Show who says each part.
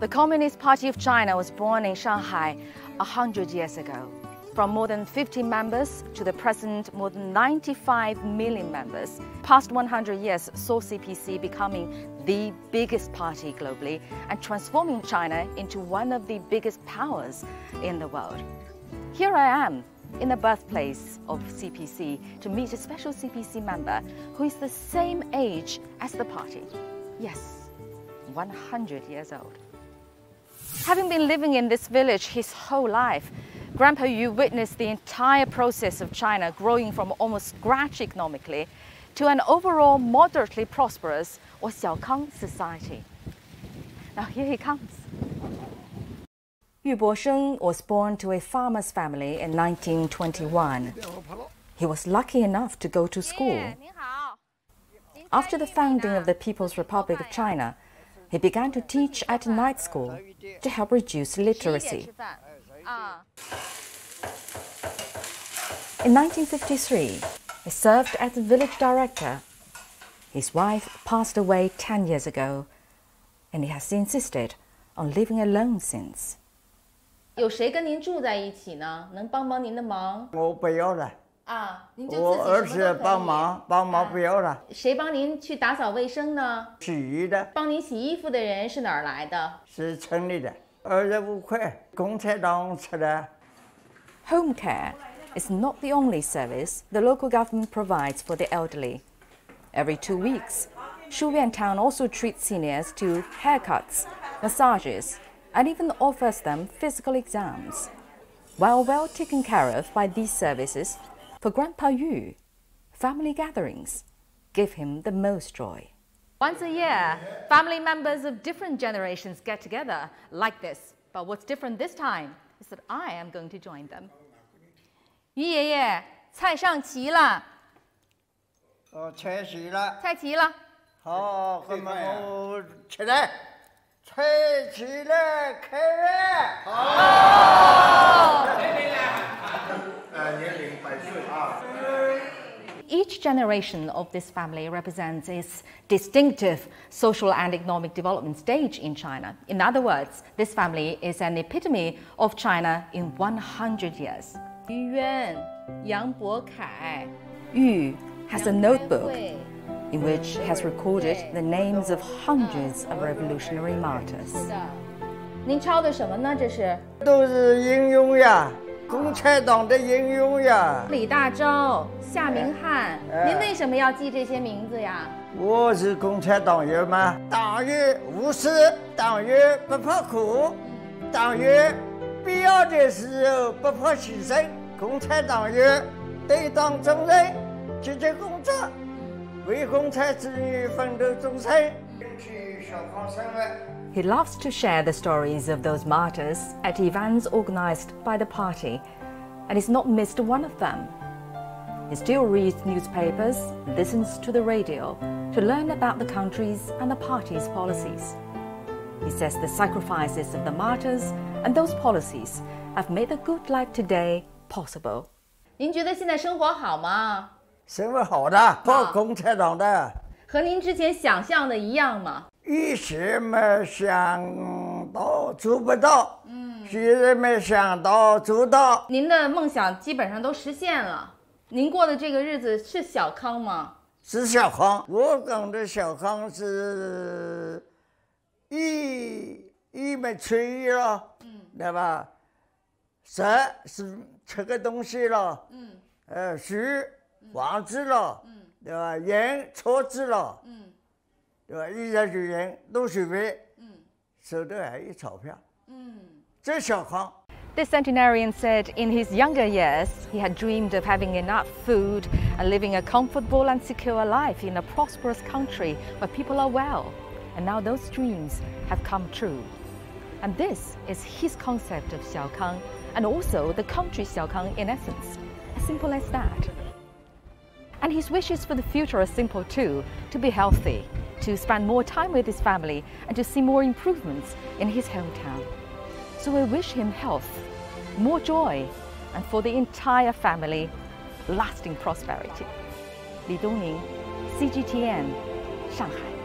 Speaker 1: The Communist Party of China was born in Shanghai a hundred years ago. From more than 50 members to the present more than 95 million members, past 100 years saw CPC becoming the biggest party globally and transforming China into one of the biggest powers in the world. Here I am in the birthplace of CPC to meet a special CPC member who is the same age as the party. Yes, 100 years old. Having been living in this village his whole life, Grandpa Yu witnessed the entire process of China growing from almost scratch economically to an overall moderately prosperous or Xiaokang society. Now here he comes. Yu Bosheng was born to a farmer's family in 1921. He was lucky enough to go to school. After the founding of the People's Republic of China, he began to teach at a night school to help reduce literacy. In 1953, he served as the village director. His wife passed away 10 years ago, and he has insisted on living alone since.
Speaker 2: 有谁跟您住在一起呢？能帮帮您的忙
Speaker 3: 我不要了，
Speaker 2: 啊？您就自
Speaker 3: 我儿子
Speaker 2: 己什么都可以
Speaker 3: 帮忙，帮忙不要了，
Speaker 2: 谁帮您去打扫卫生呢？
Speaker 3: 洗衣的
Speaker 2: 帮您洗衣服的人是哪儿来的？
Speaker 3: 是城里的，二十五块，共产党出的。
Speaker 1: Home care is not the only service the local government provides for the elderly. Every two weeks, Shuyuan Town also treats seniors to haircuts, massages, and even offers them physical exams. While well taken care of by these services, for Grandpa Yu, family gatherings give him the most joy. Once a year, family members of different generations get together like this. But what's different this time is that I am going to join them. 于爷爷，菜上齐了，
Speaker 3: 哦，菜洗了，
Speaker 1: 菜齐了。
Speaker 3: 好，那么我起来，菜起来，开饭。
Speaker 1: Each generation of this family represents its distinctive social and economic development stage in China. In other words, this family is an epitome of China in 100 years.
Speaker 2: 于渊、杨伯凯、
Speaker 1: Yu has a
Speaker 2: 杨开
Speaker 1: notebook
Speaker 2: 慧
Speaker 1: in which he has recorded the names of hundreds of revolutionary martyrs.
Speaker 2: 是的。您抄的什么呢？这是
Speaker 3: 都是应用呀， 共产党的英雄呀。
Speaker 2: 李大钊、夏明翰。
Speaker 3: 哎
Speaker 2: 您为什么要记这些名字呀？
Speaker 3: 我是共产党员吗？党员无私，党员不怕苦，党员必要的时候不怕牺牲。共产党员对党忠诚，积极工作，为共产主义奋斗终身，争取小康生活。
Speaker 1: He loves to share the stories of those martyrs at events organized by the party, and he's not missed one of them. He still reads newspapers, listens to the radio to learn about the country's and the party's policies. He says the sacrifices of the martyrs and those policies have made the good life today possible.
Speaker 2: 您觉得现在生活好吗？
Speaker 3: 生活好的，跑共产党的，
Speaker 2: 和您之前想象的一样吗？
Speaker 3: 以前没想到做不到，嗯，一时没想到做到。
Speaker 2: 您的梦想基本上都实现了。您过的这个日子是小康吗？
Speaker 3: 是小康，我讲的小康是一一没吹了，嗯，对吧？食是吃个东西了，嗯，呃，住房子了，嗯，对吧？人车子了，嗯，对吧？衣食住行都随便，嗯，手头还有钞票，嗯，这小康。
Speaker 1: This centenarian said in his younger years he had dreamed of having enough food and living a comfortable and secure life in a prosperous country where people are well. And now those dreams have come true. And this is his concept of Xiaokang and also the country Xiaokang in essence. As simple as that. And his wishes for the future are simple too to be healthy, to spend more time with his family, and to see more improvements in his hometown. So we wish him health, more joy, and for the entire family, lasting prosperity. Li Dongning, CGTN, Shanghai.